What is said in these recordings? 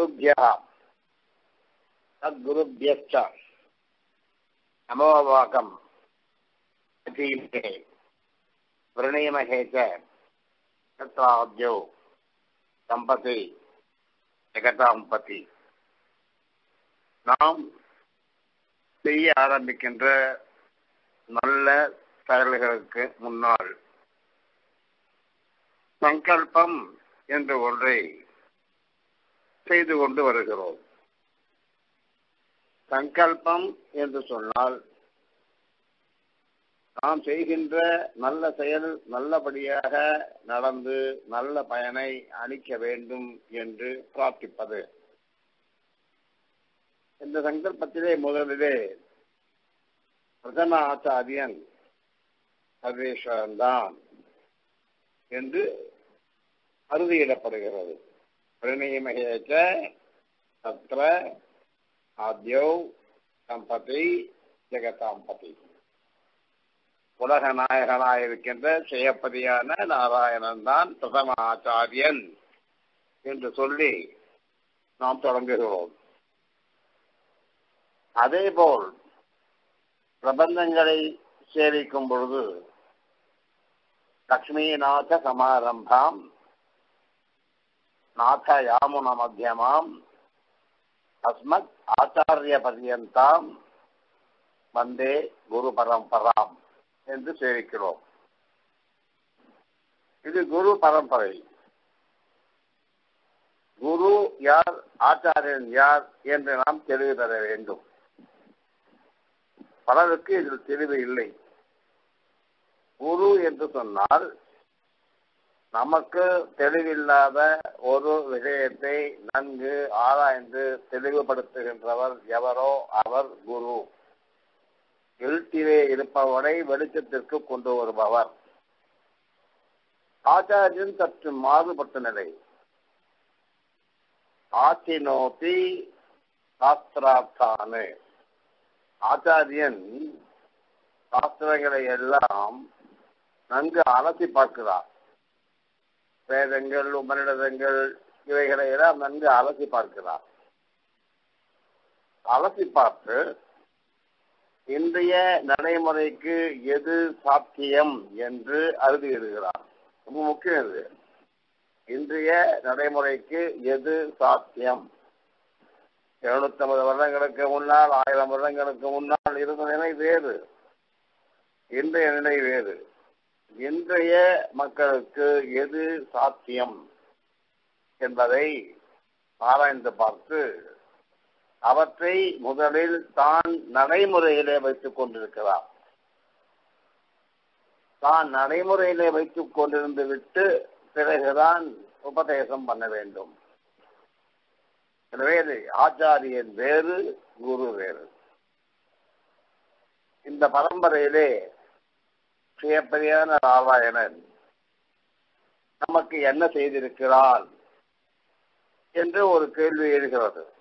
குருபியா தத்குருபியச்ச நமோவாகம் அதீமே விரணீமகே ச தத்ராத்யோ தம்பதி ஜெகதாம்பதி நாம் செய்ய ஆரம்பிக்கின்ற நல்ல செயல்களுக்கு முன்னால் சங்கல்பம் என்ற ஒன்றை செய்து கொண்டு வருகிறோம். சங்கல்பம் என்று சொன்னால் நாம் செய்கின்ற நல்ல செயல் நல்லபடியாக நடந்து நல்ல பயனை அளிக்க வேண்டும் என்று பிரார்த்திப்பது. இந்த சங்கல்பத்திலே முதலிலே பிரதம ஆச்சாரியன் சர்வேஸ்வரன் தான் என்று அறுதியிடப்படுகிறது. பிரணயமகேச்ச தத்ர ஆத்யோ சம்பதி ஜெகதாம்பதி உலக நாயகனாக இருக்கின்ற செயப்பதியான நாராயணன் தான் பிரதம ஆச்சாரியன் என்று சொல்லி நாம் தொடங்குகிறோம். அதேபோல் பிரபந்தங்களை சேவிக்கும் பொழுது லக்ஷ்மிநாத சமாரம்பாம் நாத யாமுன மத்தியமாம் அஸ்மத் ஆச்சாரிய பர்யந்தாம் வந்தே குரு பரம்பராம் என்று சேவிக்கிறோம். இது குரு பரம்பரை. குரு யார் ஆச்சாரியன் யார் என்று நாம் தெளிவு தர வேண்டும். பலருக்கு இதில் தெளிவு இல்லை. குரு என்று சொன்னால் நமக்கு தெளிவில்லாத ஒரு விஷயத்தை நன்கு ஆராய்ந்து தெளிவுபடுத்துகின்றவர் எவரோ அவர் குரு. இருட்டிலே இருப்பவரை வெளிச்சத்திற்கு கொண்டு வருபவர். ஆச்சாரியன் சற்று மாறுபட்ட நிலை. ஆட்சி நோக்கி சாஸ்திரார்த்தானு. ஆச்சாரியன் சாஸ்திரங்களை எல்லாம் நன்கு அலசி பார்க்கிறார். வேதங்கள் உபநிடதங்கள் இவைகளை எல்லாம் நன்கு அலசி பார்க்கிறார். அலசி பார்த்து இன்றைய நடைமுறைக்கு எது சாத்தியம் என்று அறுதியிடுகிறார் ரொம்ப முக்கியம் இது. இன்றைய நடைமுறைக்கு எது சாத்தியம்? எழுநூத்தி ஐம்பது வருடங்களுக்கு முன்னால் ஆயிரம் வருடங்களுக்கு முன்னால் இருந்த நிலை வேறு. இன்றைய நிலை வேறு. இன்றைய மக்களுக்கு எது சாத்தியம் என்பதை ஆராய்ந்து பார்த்து அவற்றை முதலில் தான் நடைமுறையிலே வைத்துக் கொண்டிருக்கிறார். தான் நடைமுறையிலே வைத்துக் கொண்டிருந்து விட்டு பிறகுதான் உபதேசம் பண்ண வேண்டும். எனவே ஆச்சாரியன் வேறு குரு வேறு. இந்த பரம்பரையிலே சுயப்பரியான ராமாயணன். நமக்கு என்ன செய்திருக்கிறான் என்று ஒரு கேள்வி எழுகிறது.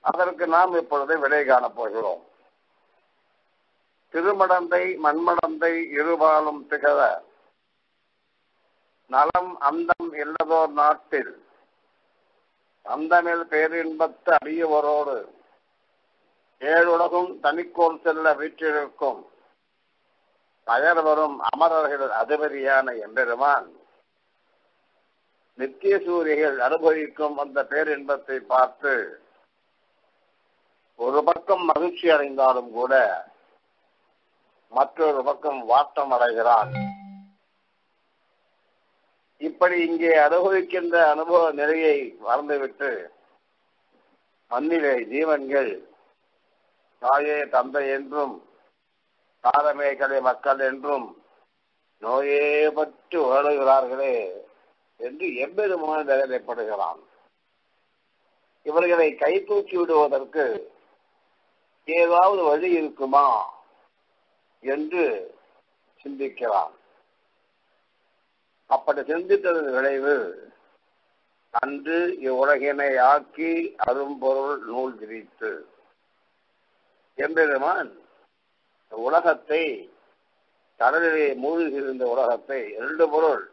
அதற்கு நாம் இப்பொழுது விடை காணப் போகிறோம். திருமடந்தை மண்மடந்தை இருபாலும் திகழ நலம் அந்தம் இல்லதோர் நாட்டில் அந்தமில் பேரின்பத்து அறியவரோடு ஏழுலகும் தனிக்கோள் செல்ல வீற்றிருக்கும். பயர் வரும் அமரர்கள் அதிபதியான எம்பெருமான் நித்திய சூரியர்கள் அனுபவிக்கும் அந்த பேரின்பத்தை பார்த்து ஒரு பக்கம் மகிழ்ச்சி அடைந்தாலும் கூட மற்றொரு பக்கம் வாட்டம் அடைகிறான். இப்படி இங்கே அனுபவிக்கின்ற அனுபவ நிலையை மறந்துவிட்டு மண்ணிலே ஜீவன்கள் தாயே தந்தை என்றும் தாரமே கலை மக்கள் என்றும் நோயே பற்றி உழலுகிறார்களே என்று எம்பெருமான வேதனைப்படுகிறான் இவர்களை கை தூக்கி விடுவதற்கு ஏதாவது வழி இருக்குமா என்று சிந்திக்கிறான். அப்படி சிந்தித்ததன் விளைவு அன்று இவ்வுலகினை ஆக்கி அரும்பொருள் நூல் விரித்து. எம்பெருமான் உலகத்தை கடலிலே மூழ்கி உலகத்தை இரண்டு பொருள்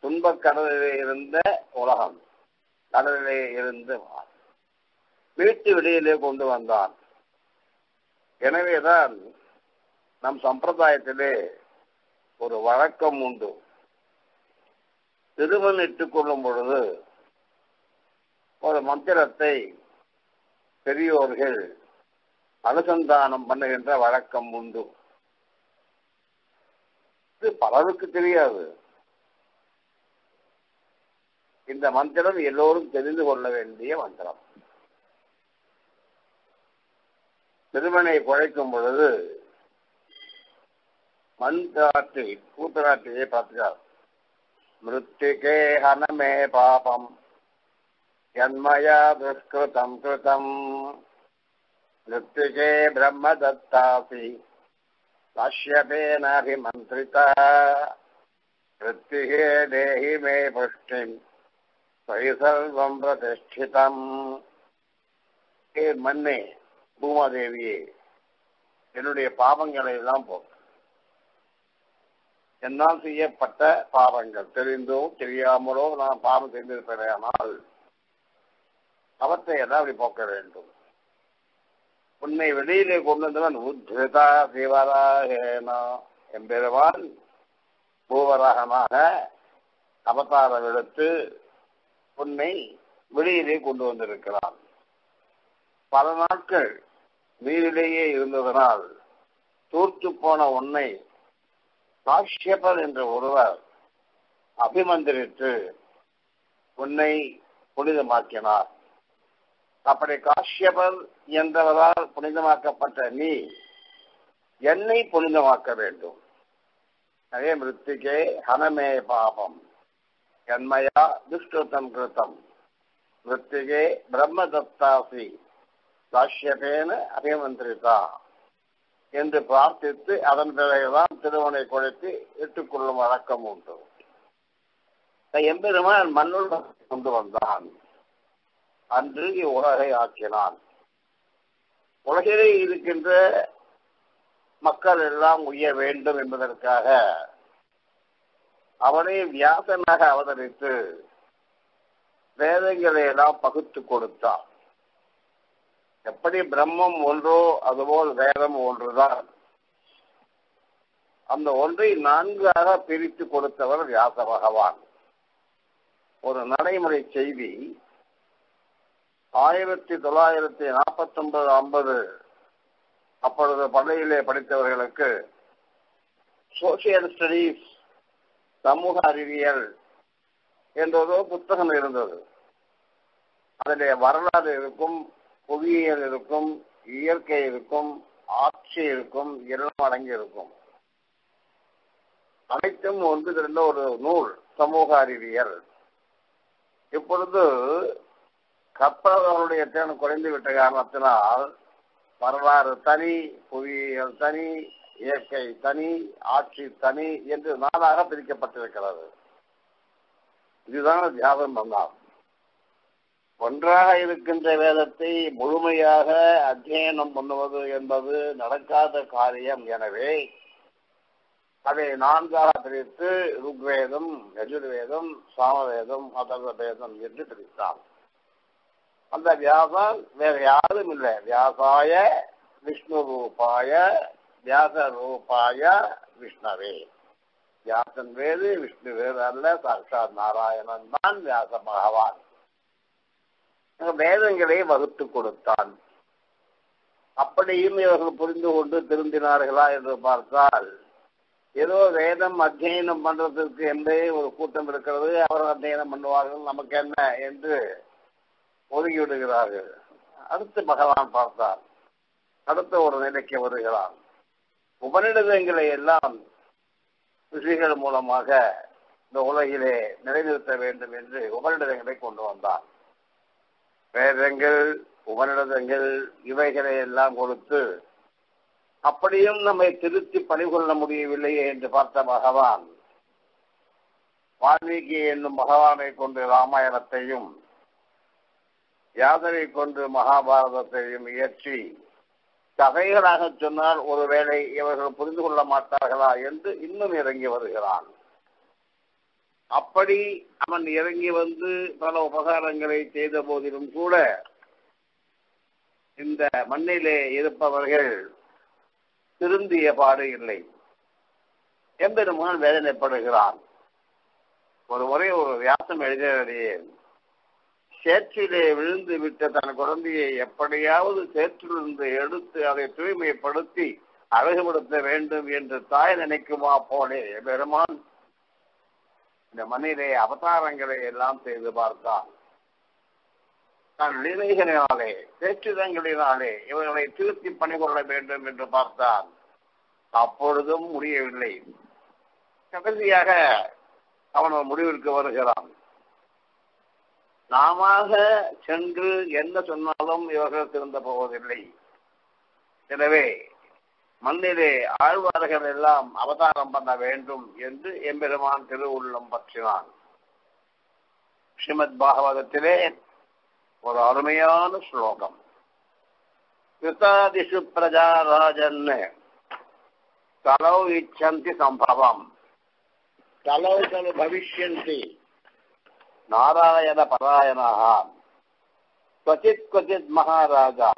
துன்பக் கடலிலே இருந்த உலகம் கடலிலே இருந்து வீட்டு வெளியிலே கொண்டு வந்தான். எனவேதான் நம் சம்பிரதாயத்திலே ஒரு வழக்கம் உண்டு. திருமணம் இட்டுக் கொள்ளும் பொழுது ஒரு மந்திரத்தை பெரியோர்கள் அனுசந்தானம் பண்ணுகின்ற வழக்கம் உண்டு. இது பலருக்கு தெரியாது. இந்த மந்திரம் எல்லோரும் தெரிந்து கொள்ள வேண்டிய மந்திரம். திருமணை குழைக்கும் பொழுது மண் கூத்தராட்டியை பார்த்துக்கார் மிருத்திகே ஹனமே பாபம். ஜன்மயா துஷ்கிருதம் கிருதம் மிருத்திகே பிரம்ம தத்தாசி காஷ்யபேனாபிமந்திரிதா மிருத்திகே தேஹி மே புஷ்டிம் சர்வம் பிரதிஷ்டிதம் ஏ மண்ணே பூமாதேவியே என்னுடைய பாவங்களை எல்லாம் போக்கு என்னால் செய்யப்பட்ட பாவங்கள் தெரிந்தோ தெரியாமலோ நான் பாவம் செய்திருப்பேனால் அவற்றை எல்லாம் அப்படி போக்க வேண்டும். உன்னை வெளியிலே கொண்டு வந்தவன் உத்ரிதா சிவராகேனா எம்பெருவான் பூவராகமாக அவதாரம் எடுத்து உன்னை வெளியிலே கொண்டு வந்திருக்கிறான். பல நாட்கள் நீரிலேயே இருந்ததனால் தூர்த்து போன உன்னை காஷ்யபர் என்ற ஒருவர் அபிமந்திரித்து உன்னை புனிதமாக்கினார். அப்படி காஷ்யபர் என்றவரால் புனிதமாக்கப்பட்ட நீ என்னை புனிதமாக்க வேண்டும். அதே மிருத்திகே ஹனமே பாபம். என்மயா துஷ்கிருத்தம் கிருத்தம். மிருத்திகே பிரம்மதத்தாசி. காஷ்யபேன அபிமந்திரிதா. என்று பிரார்த்தித்து அதன் பிறகுதான் திருவனை கொடுத்து இட்டுக்கொள்ளும் வழக்கம் உண்டு. எம்பெருமான் மண்ணுள் கொண்டு வந்தான். அன்று இவ்வுலகை ஆக்கினான். உலகிலே இருக்கின்ற மக்கள் எல்லாம் உய்ய வேண்டும் என்பதற்காக அவனை வியாசனாக அவதரித்து வேதங்களை எல்லாம் பகுத்து கொடுத்தான். எப்படி பிரம்மம் ஒன்றோ அதுபோல் வேதம் ஒன்றுதான். அந்த ஒன்றை நான்காக பிரித்து கொடுத்தவர் வியாச பகவான். ஒரு நடைமுறை செய்தி ஆயிரத்தி தொள்ளாயிரத்தி நாற்பத்தி ஒன்பது ஐம்பது அப்பொழுது பள்ளியிலே படித்தவர்களுக்கு சோசியல் ஸ்டடீஸ் சமூக அறிவியல் என்றதோ புத்தகம் இருந்தது. அதிலே வரலாறு இருக்கும் புவியியல் இருக்கும் இயற்கை இருக்கும் ஆட்சி இருக்கும் எல்லாம் அடங்கி இருக்கும். அனைத்தும் ஒன்று திரண்ட ஒரு நூல் சமூக அறிவியல். இப்பொழுது கற்பவர்களுடைய திறன் குறைந்து விட்ட காரணத்தினால் வரலாறு தனி புவியியல் தனி இயற்கை தனி ஆட்சி தனி என்று நாளாக பிரிக்கப்பட்டிருக்கிறது. இதுதான் தியாகம் பண்ணார். ஒன்றாக இருக்கின்ற வேதத்தை முழுமையாக அத்தியனம் பண்ணுவது என்பது நடக்காத காரியம். எனவே அதை நான்காக பிரித்து ருக்வேதம் யஜுர்வேதம் சாமவேதம் அதர்வ வேதம் என்று பிரித்தான் அந்த வியாசம் வேற யாரும் இல்லை. வியாசாய விஷ்ணு ரூபாய வியாச ரூபாய விஷ்ணவே. வியாசன் வேறு விஷ்ணு வேறு அல்ல. சாட்சாத் நாராயணன் தான் வியாச பகவான். வேதங்களை வகுத்து கொடுத்தான். அப்படியும் இவர்கள் புரிந்து கொண்டு திருந்தினார்களா என்று பார்த்தால் ஏதோ வேதம் அத்தியனம் பண்றதுக்கு என்றே ஒரு கூட்டம் இருக்கிறது. அவர் அத்தியனம் பண்ணுவார்கள். நமக்கு என்ன என்று ஒதுங்கி விடுகிறார்கள் அடுத்து பகவான் பார்த்தார். அடுத்த ஒரு நிலைக்கு வருகிறான் உபநிடதங்களை எல்லாம் ரிஷிகள் மூலமாக இந்த உலகிலே நிலைநிறுத்த வேண்டும் என்று உபநிடதங்களை கொண்டு வந்தார். வேதங்கள் உபநிடதங்கள் இவைகளை எல்லாம் கொடுத்து அப்படியும் நம்மை திருத்தி பணிகொள்ள முடியவில்லையே என்று பார்த்த பகவான் வால்மீகி என்னும் பகவானை கொண்டு ராமாயணத்தையும் யாதனை கொண்டு மகாபாரதத்தையும் இயற்றி கதைகளாக சொன்னால் ஒருவேளை இவர்கள் புரிந்து கொள்ள மாட்டார்களா என்று இன்னும் இறங்கி வருகிறான். அப்படி அவன் இறங்கி வந்து பல உபகாரங்களை செய்த போதிலும் கூட இந்த மண்ணிலே இருப்பவர்கள் திருந்திய பாடு இல்லை. எம்பெருமான் வேதனைப்படுகிறான். ஒரு முறை ஒரு வியாசம் எழுதியே சேற்றிலே விழுந்து விட்ட தன் குழந்தையை எப்படியாவது சேற்றிலிருந்து எடுத்து அதை தூய்மைப்படுத்தி அழகுபடுத்த வேண்டும் என்று தாய் நினைக்குமா போலே. பெருமான் இந்த மண்ணிலே அவதாரங்களை எல்லாம் செய்து பார்த்தான் தன் லீலைகளினாலே சேற்றிதங்களினாலே இவர்களை திருத்தி பணிகொள்ள வேண்டும் என்று பார்த்தான் அப்பொழுதும் முடியவில்லை. கடைசியாக அவன் ஒரு முடிவிற்கு வருகிறான். நாம சென்று என்ன சொன்னாலும் இவர்கள் திருந்த போவதில்லை. எனவே மண்ணிலே ஆழ்வார்கள் எல்லாம் அவதாரம் பண்ண வேண்டும் என்று எம்பெருமான் திருவுள்ளம் பற்றினான். ஸ்ரீமத் பாகவதத்திலே ஒரு அருமையான ஸ்லோகம். கிருதாதிஷு பிரஜாராஜன் கலௌ இச்சந்தி சம்பவம். கலௌ கலு பவிஷ்யந்தி. நாராயண பராயணாக क्वचित् क्वचित् महाराजा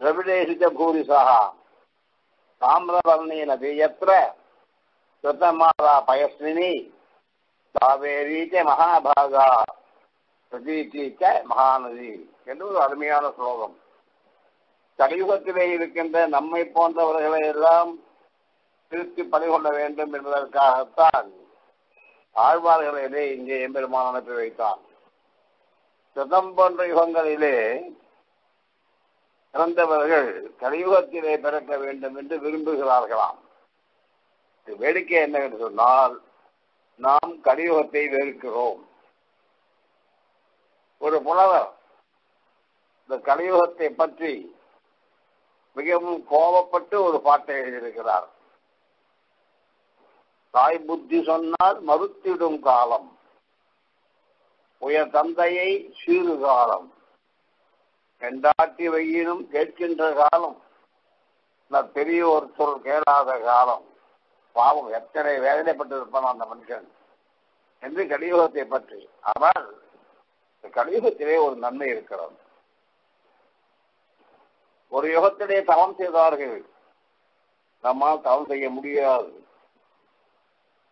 द्रविडेषु च भूरिशः ताम्रवर्णेन ते यत्र कृतमाला पयस्विनी காவேரி ச மகாபாகா பிரதீதி ச மகாநதி என்று ஒரு அருமையான ஸ்லோகம் கலியுகத்திலே இருக்கின்ற நம்மை போன்றவர்களை எல்லாம் திருத்தி பணிகொள்ள வேண்டும் என்பதற்காகத்தான் ஆழ்வார்களிலே இங்கே எம்பெருமான் அனுப்பி வைத்தான். சிதம்பன்ற யுகங்களிலே பிறந்தவர்கள் கலியுகத்திலே பிறக்க வேண்டும் என்று விரும்புகிறார்களாம். வேடிக்கை என்ன என்று சொன்னால் நாம் கலியுகத்தை வெறுக்கிறோம். ஒரு புலவர் இந்த கலியுகத்தை பற்றி மிகவும் கோபப்பட்டு ஒரு பாட்டை எழுதியிருக்கிறார். தாய் புத்தி சொன்னால் மறுத்திடும் காலம். உயர் தந்தையை சீறு காலம். பெண்டாட்டி வையினும் கேட்கின்ற காலம். நான் பெரியோர் சொல் கேளாத காலம். பாவம் எத்தனை வேதனைப்பட்டிருப்பான் அந்த மனுஷன். என்று கலியுகத்தை பற்றி. ஆனால் கலியுகத்திலே ஒரு நன்மை இருக்கிறது. ஒரு யுகத்திலே தவம் செய்தார்கள். நம்மால் தவம் செய்ய முடியாது.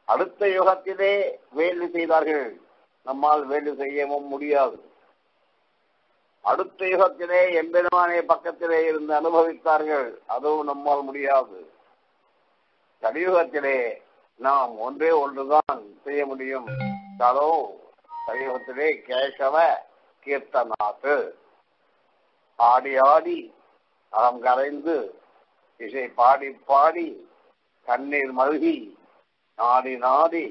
அடுத்த யுகத்திலே வேள்வி செய்தார்கள். நம்மால் வேள்வி செய்யவும் முடியாது. அடுத்த யுகத்திலே எம்பெருமானை பக்கத்திலே இருந்து அனுபவித்தார்கள். அதுவும் நம்மால் முடியாது. கலியுகத்திலே நாம் ஒன்றே ஒன்றுதான் செய்ய முடியும். தரோ கலியுகத்திலே கேசவ கீர்த்தநாத்து ஆடி ஆடி அறம் கரைந்து இசை பாடி பாடி கண்ணீர் மல்கி நாடி நாடி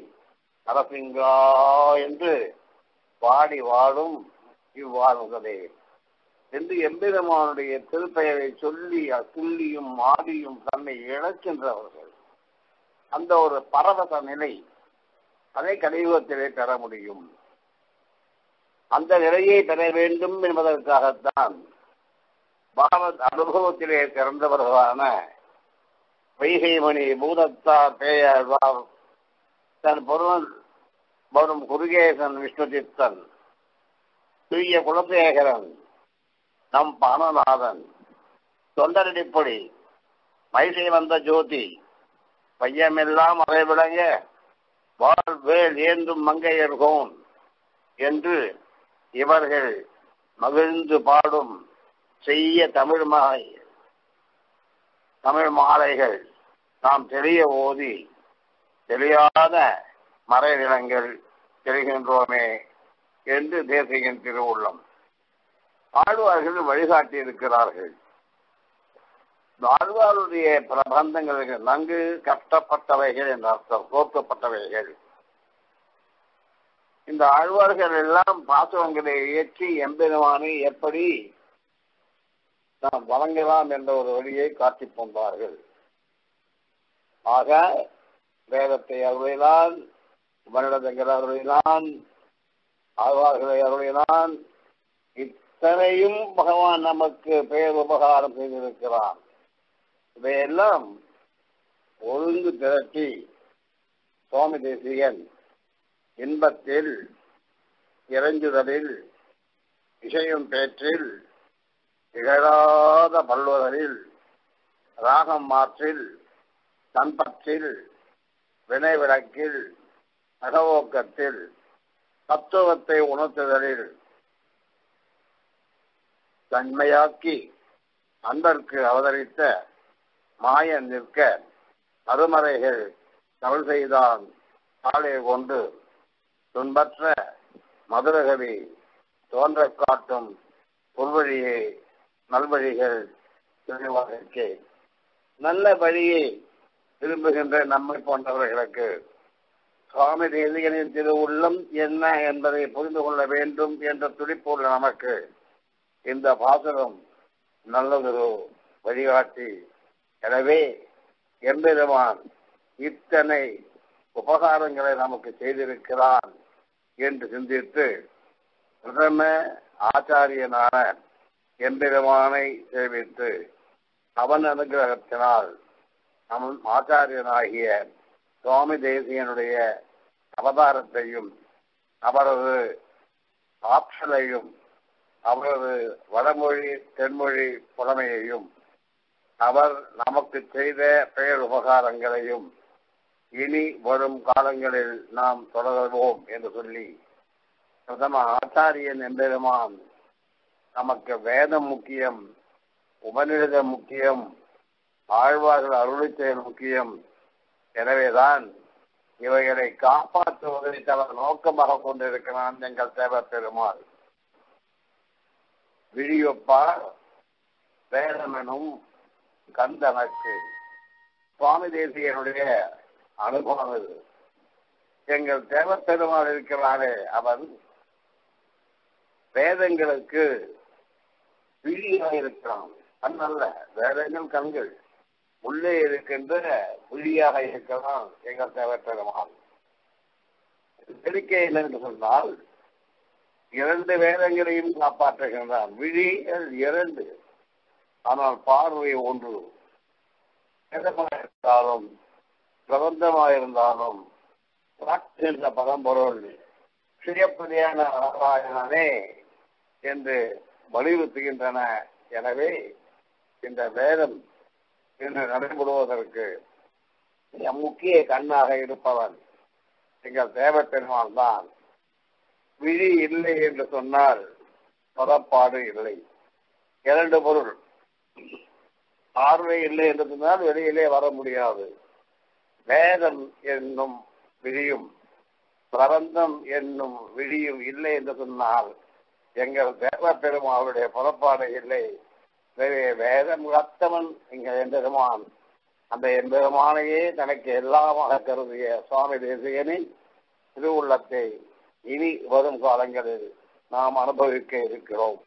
நரசிங்கா என்று பாடி வாழும் இவ்வாறுகளே என்று எம்பெருமானுடைய திருப்பெயரை சொல்லி துள்ளியும் ஆடியும் தன்னை இழக்கின்றவர்கள். அந்த ஒரு பரவச நிலை அதை கலியுகத்திலே பெற முடியும். அந்த நிலையை பெற வேண்டும் என்பதற்காகத்தான் பாரத் அனுபவத்திலே பிறந்தவர்களான வைகைமணி பூதத்தா பேயாழ்வார் தன் பொருள் வரும் குருகேசன் விஷ்ணுசித்தன் தூய குலசேகரன் நம் பானநாதன் தொண்டரடிப்பொடி மைசை வந்த ஜோதி பையமெல்லாம் அறைவிளங்க வாழ் வேல் ஏந்தும் மங்கையர்கோன் என்று இவர்கள் மகிழ்ந்து பாடும் செய்ய தமிழ் மாலை தமிழ் மாலைகள் நாம் தெரிய ஓதி தெரியாத மறைநிலங்கள் தெரிகின்றோமே என்று தேசியின் திருவுள்ளம். ஆழ்வார்கள் வழிகாட்டி இருக்கிறார்கள். ஆழ்வாருடைய பிரபந்தங்களுக்கு நன்கு கஷ்டப்பட்டவைகள் என்ற அர்த்தம் கோர்க்கப்பட்டவைகள். இந்த ஆழ்வார்கள் எல்லாம் பாசுரங்களை இயற்றி எம்பெருமானை எப்படி நாம் வழங்கலாம் என்ற ஒரு வழியை காட்டிக் கொண்டார்கள். ஆக வேதத்தை அருளினான் உபனிடதங்கள் அருளினான் ஆழ்வார்களை அருளினான். இத்தனையும் பகவான் நமக்கு பெயர் உபகாரம் செய்திருக்கிறான். இதையெல்லாம் ஒழுங்கு திரட்டி சுவாமி தேசிகன் இன்பத்தில் இறைஞ்சுதலில் இசையும் பேற்றில் திகழாத பல்வதலில் ராகம் மாற்றில் தன்பற்றில் வினை விளக்கில் அகவோக்கத்தில் தத்துவத்தை உணர்த்துதலில் தன்மையாக்கி அன்பர்க்கு அவதரித்த மாயன் நிற்க அருமறைகள் தமிழ் செய்தான் காலை கொண்டு துன்பற்ற மதுரகவி தோன்ற காட்டும் பொருள்வழியை நல்வழிகள் தெளிவாக நல்ல வழியை விரும்புகின்ற நம்மை போன்றவர்களுக்கு சுவாமி தேசிகனின் திரு உள்ளம் என்ன என்பதை புரிந்து கொள்ள வேண்டும் என்ற துடிப்புள்ள நமக்கு இந்த பாசகம் நல்லதொரு வழிகாட்டி. எனவே எம்பெருமான் இத்தனை உபகாரங்களை நமக்கு செய்திருக்கிறான் என்று சிந்தித்து பிரதம ஆச்சாரியனான எம்பெருமானை சேவித்து அவன் அனுகிரகத்தினால் நம் ஆச்சாரியனாகிய சுவாமி தேசியனுடைய அவதாரத்தையும் அவரது ஆற்றலையும் அவரது வடமொழி தென்மொழி புலமையையும் அவர் நமக்கு செய்த பெயர் உபகாரங்களையும் இனி வரும் காலங்களில் நாம் தொடர்வோம் என்று சொல்லி பிரதம ஆச்சாரியன் எம்பெருமான் நமக்கு வேதம் முக்கியம் உபநிடதம் முக்கியம் ஆழ்வார்கள் அருளை செயல் முக்கியம். எனவேதான் இவைகளை காப்பாற்றுவதை தனது நோக்கமாக கொண்டிருக்கிறான் எங்கள் தேவ பெருமாள். விழியொப்பார் வேதமெனும் கந்தனக்கு. சுவாமி தேசியனுடைய அனுபவம் இது. எங்கள் தேவ பெருமாள் இருக்கிறாரே அவன் வேதங்களுக்கு விழியாக இருக்கிறான் கண் அல்ல வேதங்கள் கண்கள். உள்ளே இருக்கின்ற விழியாக இருக்கலாம் எங்கள் தேவற்ற மகான். எண்ணிக்கை என்று சொன்னால் இரண்டு வேதங்களையும் காப்பாற்றுகின்றான். விழிகள் இரண்டு. ஆனால் பார்வை ஒன்று. வேதமாயிருந்தாலும் பிரபந்தமாயிருந்தாலும் என்ற பரம்பொருள் சுயப்பதியான நாராயணனே என்று வலியுறுத்துகின்றன. எனவே இந்த வேதம் என்று நடைபெறுவதற்கு முக்கிய கண்ணாக இருப்பவன். எங்கள் தேவப்பெருமான் தான் விழி இல்லை என்று சொன்னால் புறப்பாடு இல்லை. இரண்டு பொருள். பார்வை இல்லை என்று சொன்னால் வெளியிலே வர முடியாது. வேதம் என்னும் விழியும் பிரபந்தம் என்னும் விழியும் இல்லை என்று சொன்னால் எங்கள் தேவ பெருமாளுடைய புறப்பாடு இல்லை. வேதம் கத்தவன் இங்க எம்பெருமான் அந்த எம்பெருமானையே தனக்கு எல்லாமாக கருதிய சுவாமி தேசிகனின் திருவுள்ளத்தை இனி வரும் காலங்களில் நாம் அனுபவிக்க இருக்கிறோம்.